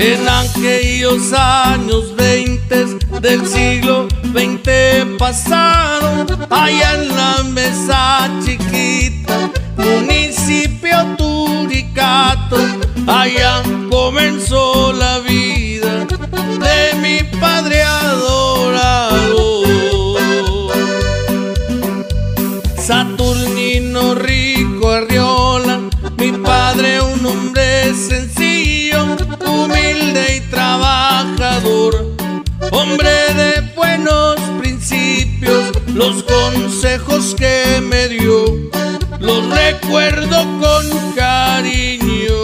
en aquellos años 20 del siglo XX pasado, allá en la mesa chiquita, municipio Turicato, allá comenzó la vida de mi padre adorado. Saturnino Rico Arriola, mi padre un hombre sencillo, humilde y trabajador, hombre de buenos principios, los consejos que me dio, los recuerdo con cariño.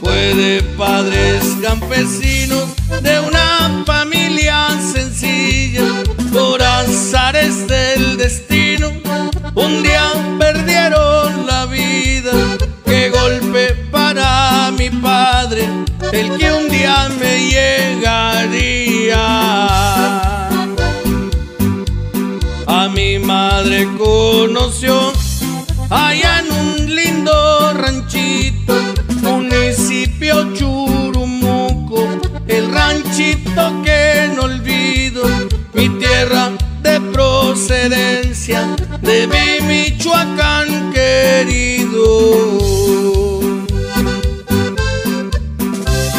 Fue de padres campesinos, de una familia sencilla, por azares del el que un día me llegaría. A mi madre conoció allá en un lindo ranchito, municipio Churumuco, el ranchito que no olvido, mi tierra de procedencia, de mi Michoacán querido.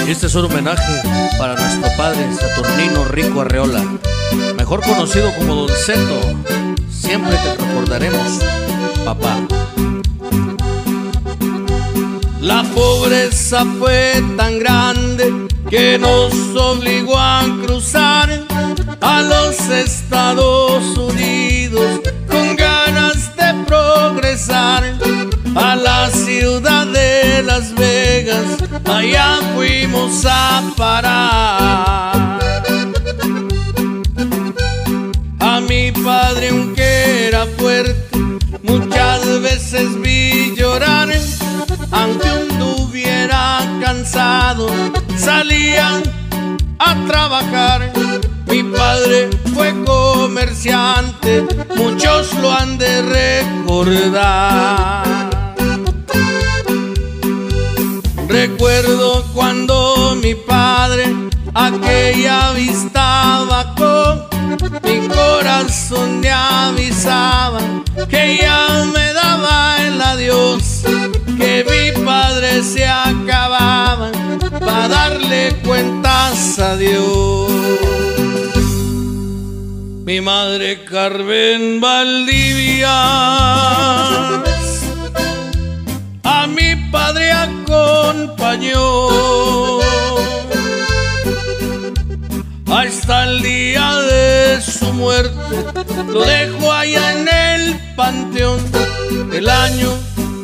Este es un homenaje para nuestro padre Saturnino Rico Arreola, mejor conocido como Don Ceto. Siempre te recordaremos, papá. La pobreza fue tan grande que nos obligó a cruzar a los Estados Unidos fuimos a parar. A mi padre, aunque era fuerte, muchas veces vi llorar. Aunque anduviera cansado, salía a trabajar. Mi padre fue comerciante, muchos lo han de recordar. Recuerdo cuando aquella vista bajó, mi corazón me avisaba que ya me daba el adiós, que mi padre se acababa para darle cuentas a Dios. Mi madre Carmen Valdivia a mi padre acompañó muerte. Lo dejo allá en el panteón del año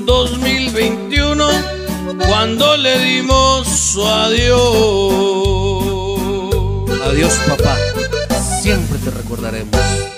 2021 cuando le dimos su adiós. Adiós, papá. Siempre te recordaremos.